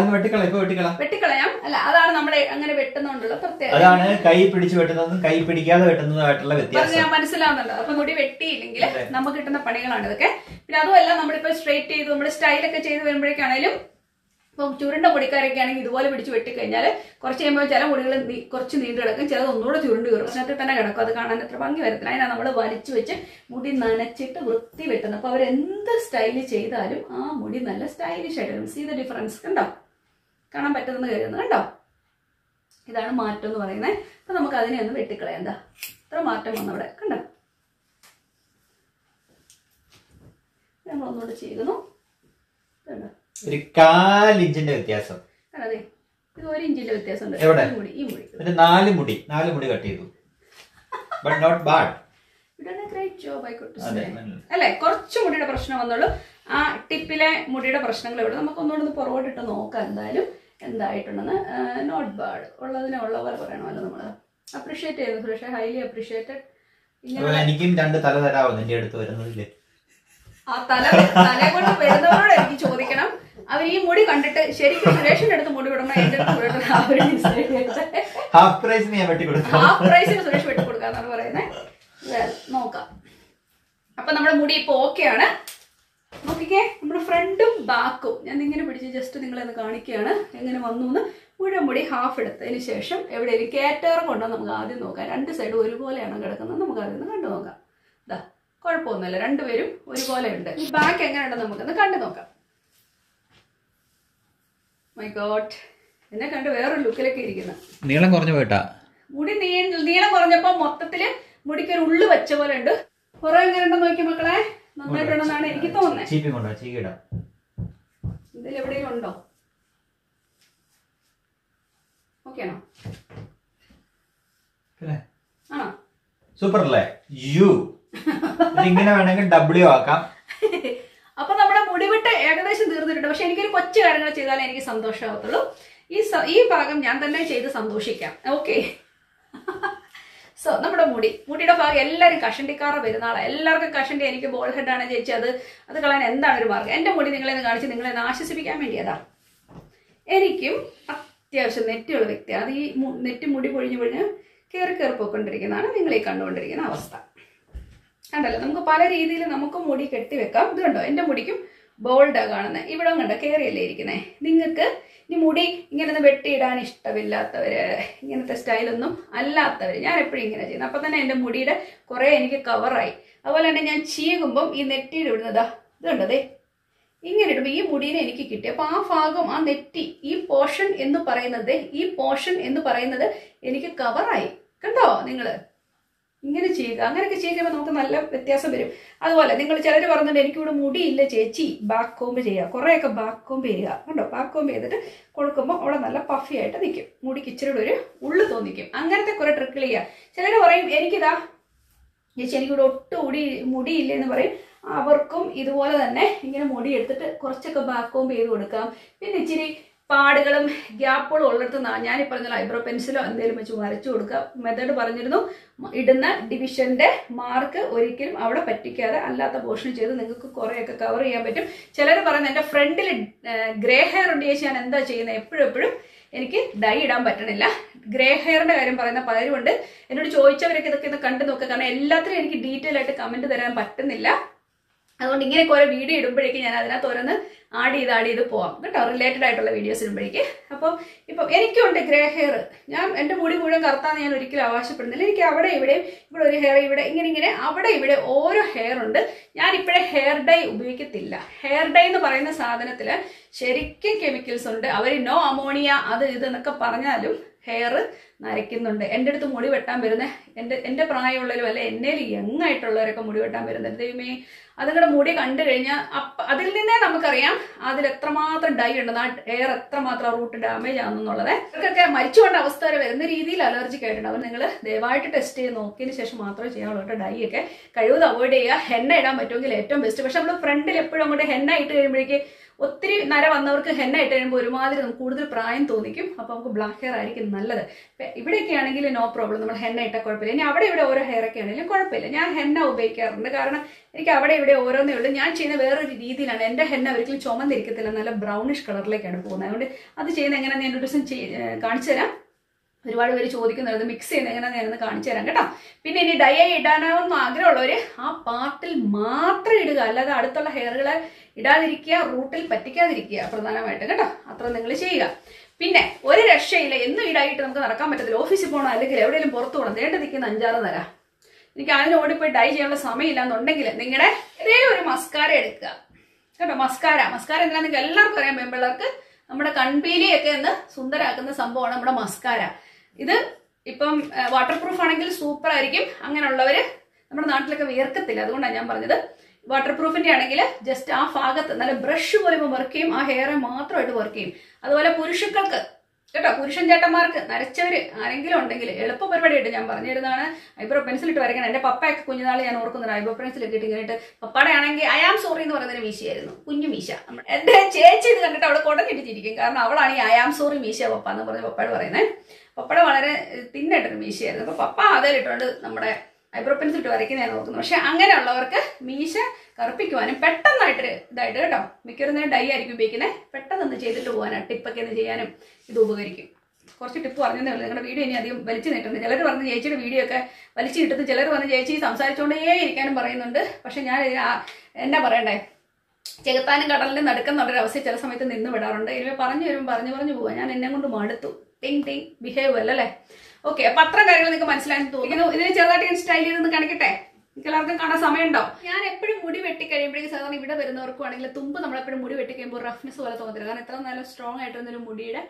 വെട്ടിക്കളയാം. അല്ല അതാണ് നമ്മൾ അങ്ങനെ വെട്ടുന്നോണ്ടുള്ള പ്രത്യേകത. അതാണ് കൈ പിടിച്ച് വെട്ടുന്നതും കൈ പിടിക്കാതെ വെട്ടുന്നതുമായിട്ടുള്ള വ്യത്യാസം ഞാൻ മനസ്സിലാവുന്നുണ്ട്? അപ്പൊ മുടി വെട്ടിയില്ലെങ്കിൽ. നമുക്ക് കിട്ടുന്ന പണികളാണ് ഇതൊക്കെ പിന്നെ അതുമല്ല നമ്മളിപ്പോ സ്ട്രൈറ്റ് ചെയ്ത് നമ്മൾ സ്റ്റൈലൊക്കെ ചെയ്ത് വരുമ്പോഴേക്കാണേലും ഇപ്പം ചുരുണ്ട മുടിക്കാരൊക്കെ ആണെങ്കിൽ ഇതുപോലെ പിടിച്ച് വെട്ടിക്കഴിഞ്ഞാൽ കുറച്ച് കഴിയുമ്പോൾ ചില മുടികൾ കുറച്ച് നീണ്ടു കിടക്കും. ചിലത് ഒന്നുകൂടെ ചുരുണ്ട് കയറും പ്രശ്നത്തിൽ തന്നെ കിടക്കും. അത് കാണാൻ അത്ര ഭംഗി വരത്തില്ല. അതിനാണ് നമ്മൾ വലിച്ചു വെച്ച് മുടി നനച്ചിട്ട് വൃത്തി വെട്ടുന്നത്. അപ്പോൾ അവരെന്ത് സ്റ്റൈൽ ചെയ്താലും ആ മുടി നല്ല സ്റ്റൈലിഷ് ആയിട്ട് വരും. സീ ദ ഡിഫറൻസ് കണ്ടോ? കാണാൻ പറ്റുന്നെന്ന് കരുതുന്നു. കണ്ടോ? ഇതാണ് മാറ്റം എന്ന് പറയുന്നത്. അപ്പൊ നമുക്ക് അതിനെ ഒന്ന് വെട്ടിക്കളയാം. എന്താ ഇത്ര മാറ്റം വന്നവിടെ. കണ്ടോ? നമ്മളൊന്നുകൂടെ ചെയ്യുന്നു. കണ്ടോ ഒരു കാലിഞ്ചിന്റെ വ്യത്യാസം. എവിടെ? എന്നിട്ട് നാല് മുടി. നാല് മുടി കട്ട് ചെയ്തു. ബട്ട് നോട്ട് ബാഡ് അല്ലെ? കുറച്ച് മുടിയുടെ പ്രശ്നം വന്നുള്ളൂ. ആ ടിപ്പിലെ മുടിയുടെ പ്രശ്നങ്ങൾ ഇവിടെ നമുക്ക് ഒന്നുകൂടെ ഒന്ന് പുറകോട്ടിട്ട് നോക്കാം എന്തായാലും എന്തായിട്ടുണ്ടെന്ന്. നോട്ട് ബാഡ് ഉള്ളതിനെ ഉള്ള പോലെ പറയണമല്ലോ നമ്മൾ അപ്രീഷിയേറ്റ് ചെയ്യുന്നു സുരേഷ്. ഹൈലി അപ്രീഷിയേറ്റഡ് എനിക്കും രണ്ട് തല തരാമോ നിന്റെ അടുത്ത് വരുന്നതില്ലേ ആ തല തല കൊണ്ട് വരുന്നവരോട് എനിക്ക് ചോദിക്കണം അവർ ഈ മുടി കണ്ടിട്ട് ശരിക്കും സുരേഷിന്റെ അടുത്ത് മുടി വിടണം എന്റെ അടുത്ത് ഹാഫ് പ്രൈസിന് ഞാൻ വെട്ടിക്കൊടുക്കാം ഹാഫ് പ്രൈസിന് സുരേഷ് വെട്ടി കൊടുക്കാന്നാണ് പറയുന്നത് നോക്കാം. അപ്പൊ നമ്മുടെ മുടി ഇപ്പൊ ഓക്കെ ആണ്. നോക്കിക്കേ നമ്മുടെ ഫ്രണ്ടും ബാക്കും. ഞാൻ ഇങ്ങനെ പിടിച്ച് ജസ്റ്റ് നിങ്ങളെ ഒന്ന് കാണിക്കുകയാണ്. എങ്ങനെ വന്നു എന്ന്. മുഴുവൻ മുടി ഹാഫ് എടുത്തതിന് ശേഷം എവിടെ ഒരു കേറ്റേറും കൊണ്ടോ നമുക്ക് ആദ്യം നോക്കാം. രണ്ട് സൈഡും ഒരുപോലെയാണ് കിടക്കുന്നത്. നമുക്ക് ആദ്യം ഒന്ന് കണ്ടു നോക്കാം. ഇതാ കുഴപ്പമൊന്നുമില്ല. രണ്ടുപേരും ഒരുപോലെ ഉണ്ട്. ഈ ബാക്ക് എങ്ങനെയുണ്ടെന്ന് നമുക്കൊന്ന് കണ്ടു നോക്കാം. മൈ ഗോഡ് എന്നെ കണ്ട് വേറൊരു ലുക്കിലൊക്കെ നീളം കുറഞ്ഞു പോയിട്ടാ? മുടി നീളം കുറഞ്ഞപ്പോ മൊത്തത്തിൽ മുടിക്ക് ഒരു ഉള്ളു വെച്ച പോലെ ഉണ്ട്. കുറെ എങ്ങനെ ഉണ്ടെന്ന് നോക്കി മക്കളെ? നന്നായിട്ടുണ്ടെന്നാണ് എനിക്ക് തോന്നുന്നത് ചീപ്പി കൊണ്ടോ ചീകിടാം. ഇതിൽ എവിടെയെങ്കിലും ഉണ്ടോ? ഓക്കെയാണോ? ആണോ? സൂപ്പർ അല്ലേ യു ഇങ്ങനെ വേണമെങ്കിൽ ഡബ്ല്യു ആക്കാം. അപ്പൊ നമ്മുടെ മുടിവിട്ട് ഏകദേശം തീർന്നിട്ടുണ്ട്. പക്ഷെ എനിക്കൊരു കൊച്ചു കാര്യങ്ങൾ ചെയ്താലേ എനിക്ക് സന്തോഷമാകത്തുള്ളൂ ഈ ഈ ഭാഗം ഞാൻ തന്നെ ചെയ്ത് സന്തോഷിക്കാം. ഓക്കെ. സോ നമ്മുടെ മുടി. മുടിയുടെ ഭാഗം എല്ലാവരും കഷണ്ടിക്കാറ പെരുന്നാളാണ് എല്ലാവർക്കും കഷണ്ടി. എനിക്ക് ബോൾ ഹെഡാണ് ചേച്ചി. അത് അത് കളയാൻ എന്താണ് ഒരു മാർഗം? എന്റെ മുടി നിങ്ങളെ കാണിച്ച് നിങ്ങളെ ആശ്വസിപ്പിക്കാൻ വേണ്ടിയതാ. എനിക്കും അത്യാവശ്യം നെറ്റുള്ള വ്യക്തിയാണ്. അത് ഈ നെറ്റ് മുടി പൊഴിഞ്ഞു പൊഴിഞ്ഞ് കയറി കയറി പോയിക്കൊണ്ടിരിക്കുന്നതാണ്. നിങ്ങളീ കണ്ടുകൊണ്ടിരിക്കുന്ന അവസ്ഥ. കണ്ടല്ലോ നമുക്ക് പല രീതിയിൽ നമുക്ക് മുടി കെട്ടിവെക്കാം ഇത് കണ്ടോ എന്റെ മുടിക്കും ബോൾഡാ കാണുന്നത് ഇവിടെ കണ്ടോ കയറിയല്ലേ ഇരിക്കുന്നത് നിങ്ങൾക്ക് ഇനി മുടി ഇങ്ങനെ ഒന്ന് വെട്ടിയിടാൻ ഇഷ്ടമില്ലാത്തവര് ഇങ്ങനത്തെ സ്റ്റൈലൊന്നും അല്ലാത്തവർ ഞാൻ എപ്പോഴും ഇങ്ങനെ ചെയ്യുന്നത് അപ്പം തന്നെ എന്റെ മുടിയുടെ കുറേ എനിക്ക് കവറായി അതുപോലെ തന്നെ ഞാൻ ചീകുമ്പം ഈ നെറ്റിയിൽ ഇടുന്നതാ. ഇത് കണ്ടതേ ഇങ്ങനെ ഇടുമ്പോൾ ഈ മുടീനെ എനിക്ക് കിട്ടി. അപ്പോൾ ആ ഭാഗം ആ നെറ്റി ഈ പോർഷൻ എന്ന് പറയുന്നത് ഈ പോർഷൻ എന്ന് പറയുന്നത് എനിക്ക് കവറായി കണ്ടോ നിങ്ങൾ? ഇങ്ങനെ ചെയ്യുക അങ്ങനെയൊക്കെ ചെയ്യുമ്പോൾ നമുക്ക് നല്ല വ്യത്യാസം വരും. അതുപോലെ നിങ്ങൾ ചിലർ പറഞ്ഞിട്ട് എനിക്കിവിടെ മുടിയില്ല ചേച്ചി ബാക്ക് കോമ്പ് ചെയ്യുക കുറേയൊക്കെ ബാക്ക് കോമ്പ് ചെയ്യുക. കണ്ടോ? ബാക്ക് കോമ്പ് ചെയ്തിട്ട് കൊടുക്കുമ്പോൾ അവിടെ നല്ല പഫി ആയിട്ട് നിൽക്കും മുടിക്ക് ഇച്ചിരി ഒരു ഉള്ളു തോന്നിക്കും. അങ്ങനത്തെ കുറെ ട്രിക്കുകൾ ചെയ്യുക ചിലർ പറയും എനിക്കിതാ ചേച്ചി എനിക്കിവിടെ ഒട്ടും മുടി മുടിയില്ല എന്ന് പറയും. അവർക്കും ഇതുപോലെ തന്നെ ഇങ്ങനെ മുടി എടുത്തിട്ട് കുറച്ചൊക്കെ ബാക്ക് കോമ്പ് ചെയ്ത് കൊടുക്കാം. പിന്നെ ഇച്ചിരി പാടുകളും ഗ്യാപ്പുകളും ഉള്ളിടത്ത് ഞാൻ ഈ പറഞ്ഞ ഐബ്രോ പെൻസിലോ എന്തെങ്കിലും വെച്ച് വരച്ചു കൊടുക്കുക. മെത്തേഡ് പറഞ്ഞിരുന്നു. ഇടുന്ന ഡിവിഷന്റെ മാർക്ക് ഒരിക്കലും അവിടെ പറ്റിക്കാതെ അല്ലാത്ത പോർഷൻ ചെയ്ത് നിങ്ങൾക്ക് കുറേയൊക്കെ കവർ ചെയ്യാൻ പറ്റും. ചിലർ പറയുന്നത് എന്റെ ഫ്രണ്ടിൽ ഗ്രേ ഹെയർ ഉണ്ട് ചേച്ചി ഞാൻ എന്താ ചെയ്യുന്നത് എപ്പോഴും എപ്പോഴും എനിക്ക് ഡൈ ഇടാൻ പറ്റണില്ല. ഗ്രേ ഹെയറിന്റെ കാര്യം പറയുന്ന പലരും ഉണ്ട്. എന്നോട് ചോദിച്ചവരൊക്കെ ഇതൊക്കെ ഒന്ന് കണ്ടു നോക്കുക കാരണം എല്ലാത്തിനും എനിക്ക് ഡീറ്റെയിൽ ആയിട്ട് കമന്റ് തരാൻ പറ്റുന്നില്ല. അതുകൊണ്ട് ഇങ്ങനെയൊക്കെ ഓരോ വീഡിയോ ഇടുമ്പോഴേക്കും ഞാൻ അതിനകത്ത് ഓരോന്ന് ആഡ് ചെയ്ത് ആഡ് ചെയ്ത് പോവാം. കേട്ടോ? റിലേറ്റഡ് ആയിട്ടുള്ള വീഡിയോസ് ഇടുമ്പോഴേക്ക്. അപ്പോൾ ഇപ്പം എനിക്കുണ്ട് ഗ്രേ ഹെയർ ഞാൻ എന്റെ മുടി മുഴുവൻ കറുത്താന്ന് ഞാൻ ഒരിക്കലും അവകാശപ്പെടുന്നില്ല. എനിക്ക് അവിടെ ഇവിടെ ഇവിടെ ഒരു ഹെയർ ഇവിടെ ഇങ്ങനെ ഇങ്ങനെ അവിടെ ഇവിടെ ഓരോ ഹെയർ ഉണ്ട്. ഞാൻ ഇപ്പോഴേ ഹെയർ ഡൈ ഉപയോഗിക്കത്തില്ല. ഹെയർ ഡൈ എന്ന് പറയുന്ന സാധനത്തിൽ ശരിക്കും കെമിക്കൽസ് ഉണ്ട്. അവർ നോ അമോണിയ അത് ഇത് എന്നൊക്കെ പറഞ്ഞാലും ഹെയർ നരയ്ക്കുന്നുണ്ട്. എന്റെ അടുത്ത് മുടി വെട്ടാൻ വരുന്ന എന്റെ എന്റെ പ്രായമുള്ളവരും അല്ലെ എന്നേൽ യങ് ആയിട്ടുള്ളവരൊക്കെ മുടി വെട്ടാൻ വരുന്നുണ്ട് ദൈവമേ അതുങ്ങളുടെ മുടി കണ്ടു കഴിഞ്ഞാൽ അതിൽ നിന്നേ നമുക്കറിയാം അതിൽ എത്രമാത്രം ഡൈ ഉണ്ടെന്ന് ആ എയർ എത്രമാത്രം റൂട്ട് ഡാമേജ് ആണെന്നുള്ളത്. ഇവർക്കൊക്കെ മരിച്ചുകൊണ്ട് അവസ്ഥ വരെ വരുന്ന രീതിയിൽ അലർജിക്ക് ആയിട്ടുണ്ട് അവർ നിങ്ങൾ ദയവായിട്ട് ടെസ്റ്റ് ചെയ്ത് നോക്കിയതിന് ശേഷം മാത്രമേ ചെയ്യാവുള്ളൂ കേട്ടോ ഡൈ ഒക്കെ. കഴിവത് അവോയ്ഡ് ചെയ്യുക. ഹെന്ന ഇടാൻ പറ്റുമെങ്കിൽ ഏറ്റവും ബെസ്റ്റ് പക്ഷെ നമ്മൾ ഫ്രണ്ടിൽ എപ്പോഴും അങ്ങോട്ട് ഹെന്ന ഇട്ട് കഴിയുമ്പോഴേക്ക് ഒത്തിരി നര വന്നവർക്ക് ഹെന്ന ഇട്ട് കഴിയുമ്പോൾ ഒരുമാതിരി നമുക്ക് കൂടുതൽ പ്രായം തോന്നിക്കും. അപ്പോൾ നമുക്ക് ബ്ലാക്ക് ഹെയർ ആയിരിക്കും നല്ലത്. ഇവിടെയൊക്കെ ആണെങ്കിൽ നോ പ്രോബ്ലം നമ്മൾ ഹെന്ന ഇട്ടാൽ കുഴപ്പമില്ല. ഇനി അവിടെ ഇവിടെ ഓരോ ഹെയർ ഒക്കെ ആണെങ്കിലും കുഴപ്പമില്ല. ഞാൻ ഹെന്ന ഉപയോഗിക്കാറുണ്ട്. കാരണം എനിക്ക് അവിടെ ഇവിടെ ഓരോന്നേ ഉള്ളൂ. ഞാൻ ചെയ്യുന്ന വേറൊരു രീതിയിലാണ്. എന്റെ ഹെന്ന ഒരിക്കലും ചുമന്നിരിക്കത്തില്ല. നല്ല ബ്രൗണിഷ് കളറിലേക്കാണ് പോകുന്നത്. അതുകൊണ്ട് അത് ചെയ്യുന്ന എങ്ങനെയാണെന്ന് ഞാൻ ഒരു ദിവസം കാണിച്ചു തരാം ഒരുപാട് പേര് ചോദിക്കുന്നുണ്ട് മിക്സ് ചെയ്യുന്ന എങ്ങനെയാണെന്ന് ഞാനൊന്ന് കാണിച്ചു തരാം കേട്ടോ. പിന്നെ ഇനി ഡൈ ഇടാനാവുന്ന ആഗ്രഹമുള്ളവർ ആ പാർട്ടിൽ മാത്രം ഇടുക. അല്ലാതെ അടുത്തുള്ള ഹെയറുകളെ ഇടാതിരിക്കുക റൂട്ടിൽ പറ്റിക്കാതിരിക്കുക പ്രധാനമായിട്ട് കേട്ടോ. അത്ര നിങ്ങൾ ചെയ്യുക. പിന്നെ ഒരു രക്ഷയില്ല. എന്നും ഡൈ നമുക്ക് നടക്കാൻ പറ്റത്തില്ല. ഓഫീസിൽ പോകണം അല്ലെങ്കിൽ എവിടെയെങ്കിലും പുറത്തു പോകണം? നേണ്ട നിൽക്കുന്ന അഞ്ചാറ് നിര എനിക്ക് അതിന് ഓടിപ്പോയി ഡൈ ചെയ്യാനുള്ള സമയമില്ല എന്നുണ്ടെങ്കിൽ നിങ്ങളുടെ ഇതേ ഒരു മസ്കാര എടുക്കുക. കേട്ടോ മസ്കാര മസ്കാര എന്തിനാ എല്ലാവർക്കും അറിയാം. പെൺപിള്ളേർക്ക് നമ്മുടെ കൺപീലിയൊക്കെ ഒന്ന് സുന്ദരാക്കുന്ന സംഭവമാണ് നമ്മുടെ മസ്കാര ഇത് ഇപ്പം വാട്ടർ പ്രൂഫ് ആണെങ്കിൽ സൂപ്പർ ആയിരിക്കും. അങ്ങനെയുള്ളവർ നമ്മുടെ നാട്ടിലൊക്കെ വിയർക്കത്തില്ല അതുകൊണ്ടാണ് ഞാൻ പറഞ്ഞത്. വാട്ടർ പ്രൂഫിന്റെ ആണെങ്കിൽ ജസ്റ്റ് ആ ഭാഗത്ത് നല്ല ബ്രഷ് പോലെ വർക്ക് ചെയ്യും ആ ഹെയറെ മാത്രമായിട്ട് വർക്ക് ചെയ്യും. അതുപോലെ പുരുഷക്കൾക്ക് കേട്ടോ പുരുഷൻ ചേട്ടന്മാർക്ക് നരച്ചവര് ആരെങ്കിലും ഉണ്ടെങ്കിൽ എളുപ്പ പരിപാടിയായിട്ട് ഞാൻ പറഞ്ഞിരുന്നതാണ് ഐബ്രോ പെൻസിൽ ഇട്ട് വരയ്ക്കണം. എന്റെ പപ്പയൊക്കെ കുഞ്ഞുനാൾ ഞാൻ ഓർക്കുന്നുണ്ട്. ഐബ്രോ പെൻസിൽ ഇട്ട് ഇങ്ങനെ പപ്പയുടെ ആണെങ്കിൽ ഐ ആം സോറി എന്ന് പറയുന്നൊരു മീശയായിരുന്നു. കുഞ്ഞു മീശ. എന്റെ ചേച്ചി ഇത് കണ്ടിട്ട് അവൾ കൊടഞ്ഞിട്ടിരിക്കും. കാരണം അവളാണ് ഈ ഐ ആം സോറി മീശ പപ്പ എന്ന് പറഞ്ഞ പപ്പയോട് പറയുന്നത് പപ്പയുടെ വളരെ തിന്നായിട്ടൊരു മീശയായിരുന്നു. അപ്പൊ പപ്പ അതിലിട്ടുകൊണ്ട് നമ്മുടെ ഐബ്രോ പെൻസിൽ ഇട്ട് വരയ്ക്കുന്ന നോക്കുന്നു പക്ഷെ അങ്ങനെയുള്ളവർക്ക് മീശ കറുപ്പിക്കുവാനും പെട്ടെന്നായിട്ട് ഇതായിട്ട് കേട്ടോ മിക്കവരും നേരം ഡൈ ആയിരിക്കും ഉപയോഗിക്കുന്നത്. പെട്ടെന്ന് ചെയ്തിട്ട് പോകാനാണ് ടിപ്പൊക്കെ ഒന്ന് ചെയ്യാനും ഇത് ഉപകരിക്കും. കുറച്ച് ടിപ്പ് പറഞ്ഞതേ ഉള്ളൂ. നിങ്ങളുടെ വീഡിയോ ഇനി അധികം വലിച്ചു നീട്ടുന്നുണ്ട് ചിലർ പറഞ്ഞ് ചേച്ചിയുടെ വീഡിയോ ഒക്കെ വലിച്ചു കിട്ടുന്നു ചിലർ പറഞ്ഞ് ചേച്ചി സംസാരിച്ചുകൊണ്ടേ ഇരിക്കാനും പറയുന്നുണ്ട്. പക്ഷെ ഞാൻ എന്നാ പറയണ്ടേ? ചെകുത്താനും കടലിൽ നടക്കുന്നുള്ളൊരു അവസ്ഥ ചില സമയത്ത് നിന്ന് വിടാറുണ്ട്. ഇനി പറഞ്ഞു വരും പറഞ്ഞു പറഞ്ഞു പോവാ. ഞാൻ എന്നെ കൊണ്ട് മടുത്തു. ടിങ് ടിങ് ബിഹേവ് അല്ലല്ലേ ഓക്കെ അപ്പൊ അത്ര കാര്യങ്ങൾ നിങ്ങൾക്ക് മനസ്സിലായെന്ന് തോന്നുന്നു. ഇതിന് ചെറുതായിട്ട് ഞാൻ സ്റ്റൈൽ ചെയ്തൊന്ന് കണക്കട്ടെ? നിങ്ങൾക്ക് എല്ലാവർക്കും കാണാൻ സമയമുണ്ടോ? ഞാൻ എപ്പോഴും മുടി വെട്ടി കഴിയുമ്പോഴേക്കും സാധാരണ ഇവിടെ വരുന്നവർക്കും ആണെങ്കിൽ തുമ്പ് നമ്മളെപ്പോഴും മുടി വെട്ടി കഴിയുമ്പോൾ റഫ്നെസ് പോലെ തോന്നരുത് കാരണം എത്ര നല്ല സ്ട്രോങ് ആയിട്ടൊന്നൊരു മുടിയുടെ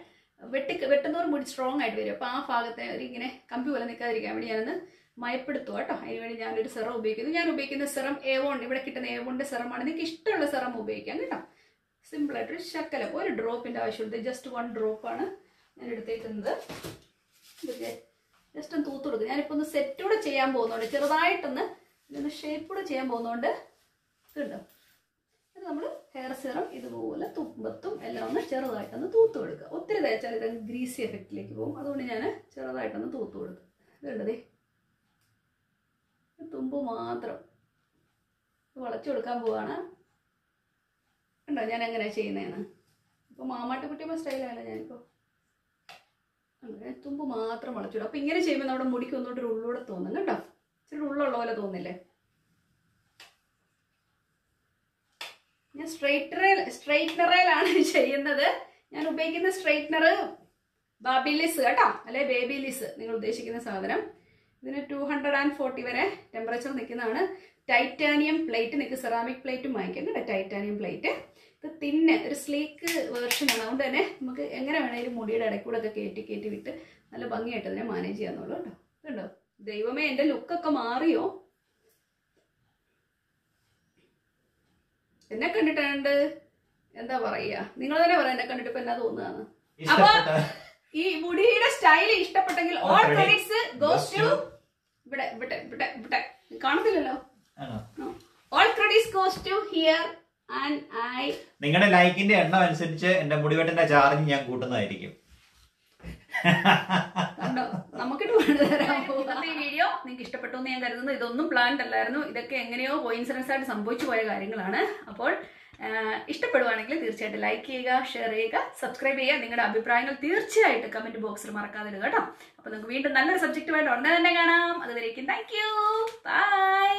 വെട്ടി വെട്ടുന്നവർ മുടി സ്ട്രോങ് ആയിട്ട് വരും. അപ്പൊ ആ ഭാഗത്തെ ഒരു ഇങ്ങനെ കമ്പി പോലെ നിൽക്കാതിരിക്കാൻ വേണ്ടി ഞാനൊന്ന് മയപ്പെടുത്തുക കേട്ടോ. അതിന് വേണ്ടി ഞാനൊരു സെറം ഉപയോഗിക്കുന്നു. ഞാൻ ഉപയോഗിക്കുന്ന സെറം ഏവോൺ ഇവിടെ കിട്ടുന്ന ഏവോണിന്റെ സെറമാണ്. നിങ്ങൾക്ക് ഇഷ്ടമുള്ള സെറം ഉപയോഗിക്കാം കേട്ടോ. സിമ്പിൾ ആയിട്ടൊരു ശക്കലം ഒരു ഡ്രോപ്പിന്റെ ആവശ്യമുണ്ട് ജസ്റ്റ് വൺ ഡ്രോപ്പാണ് ഞാൻ എടുത്തേക്കുന്നത് ജസ്റ്റ് ഒന്ന് തൂത്ത് കൊടുക്കും. ഞാനിപ്പോൾ ഒന്ന് സെറ്റ് കൂടെ ചെയ്യാൻ പോകുന്നുണ്ട്. ചെറുതായിട്ടൊന്ന് ഇതൊന്ന് ഷേപ്പ് കൂടെ ചെയ്യാൻ പോകുന്നതുകൊണ്ട് ഇതുണ്ടോ? ഇത് നമ്മൾ ഹെയർ സിറം ഇതുപോലെ തുമ്പത്തും എല്ലാം ഒന്ന് ചെറുതായിട്ടൊന്ന് തൂത്ത് കൊടുക്കുക ഒത്തിരി തേച്ചാൽ ഇത് ഗ്രീസി എഫക്റ്റിലേക്ക് പോകും. അതുകൊണ്ട് ഞാൻ ചെറുതായിട്ടൊന്ന് തൂത്ത് കൊടുക്കും ഇതുണ്ടതേ തുമ്പ് മാത്രം വളച്ചു കൊടുക്കാൻ പോവാണ്. ഉണ്ടോ ഞാൻ എങ്ങനെയാണ് ചെയ്യുന്നതെന്ന്? ഇപ്പോൾ മാമാട്ടുകുട്ടിയമ്മ സ്റ്റൈലാണല്ലോ ഞാനിപ്പോൾ അങ്ങനെ തുമ്പ് മാത്രം വളച്ചിടും. അപ്പം ഇങ്ങനെ ചെയ്യുമ്പോൾ നമ്മുടെ മുടിക്ക് ഒന്നുകൊണ്ട് ഒരു ഉള്ളൂടെ തോന്നും. കേട്ടോ ഇച്ചിരി ഉള്ളുള്ള പോലെ തോന്നില്ലേ? ഞാൻ സ്ട്രൈറ്ററേൽ സ്ട്രൈറ്റ്നറേലാണ് ചെയ്യുന്നത്. ഞാൻ ഉപയോഗിക്കുന്ന സ്ട്രൈറ്റ്നർ ബാബിലിസ് കേട്ടോ. അല്ലെ ബേബിലിസ് നിങ്ങൾ ഉദ്ദേശിക്കുന്ന സാധനം. ഇതിന് ടു ഹൺഡ്രഡ് ആൻഡ് ഫോർട്ടി വരെ ടെമ്പറേച്ചർ നിൽക്കുന്നതാണ്. ടൈറ്റാനിയം പ്ലേറ്റ് നിങ്ങൾക്ക് സെറാമിക് പ്ലേറ്റും വാങ്ങിക്കാം. കേട്ടോ ടൈറ്റാനിയം പ്ലേറ്റ് ഇത് തിന്ന് ഒരു സ്ലീക്ക് ആണ്. അതുകൊണ്ട് തന്നെ നമുക്ക് എങ്ങനെ വേണമെങ്കിലും മുടിയുടെ ഇടയ്ക്കൂടെ ഒക്കെ കയറ്റി കയറ്റി വിട്ട് നല്ല ഭംഗിയായിട്ട് അതിനെ മാനേജ് ചെയ്യാന്നുള്ളൂ കേട്ടോ. ഇതുണ്ടോ? ദൈവമേ എന്റെ ലുക്കൊക്കെ മാറിയോ? എന്നെ കണ്ടിട്ടുണ്ട് എന്താ പറയാ? നിങ്ങൾ തന്നെ പറയാം എന്നെ കണ്ടിട്ട് ഇപ്പൊ എന്നാ തോന്നുകയാണ്? അപ്പൊ ഈ മുടിയുടെ സ്റ്റൈൽ ഇഷ്ടപ്പെട്ടെങ്കിൽ ഓൾ ക്രെഡിറ്റ്സ് ഗോസ് ടു ഇവിടെ ഇവിടെ ഇവിടെ ഇവിടെ. കാണത്തില്ലല്ലോ? All credits goes to here നിങ്ങളുടെ ലൈക്കിന്റെ എണ്ണം അനുസരിച്ച് എന്റെ മുടിവെട്ടിന്റെ ചാർജ് ഞാൻ കൂട്ടുന്നതായിരിക്കും. ഈ വീഡിയോ നിങ്ങൾക്ക് ഇഷ്ടപ്പെട്ടു എന്ന് ഞാൻ കരുതുന്നു. ഇതൊന്നും പ്ലാൻഡ് അല്ലായിരുന്നു. ഇതൊക്കെ എങ്ങനെയോ കോയിൻസിഡൻസ് ആയിട്ട് സംഭവിച്ചു പോയ കാര്യങ്ങളാണ്. അപ്പോൾ ഇഷ്ടപ്പെടുവാണെങ്കിൽ തീർച്ചയായിട്ടും ലൈക്ക് ചെയ്യുക ഷെയർ ചെയ്യുക സബ്സ്ക്രൈബ് ചെയ്യുക. നിങ്ങളുടെ അഭിപ്രായങ്ങൾ തീർച്ചയായിട്ടും കമന്റ് ബോക്സിൽ മറക്കാതിരുക കേട്ടോ. അപ്പോൾ നമുക്ക് വീണ്ടും നല്ലൊരു സബ്ജക്റ്റുമായിട്ട് ഉടനെ തന്നെ കാണാം. അതുവരേക്കും താങ്ക് യു ബൈ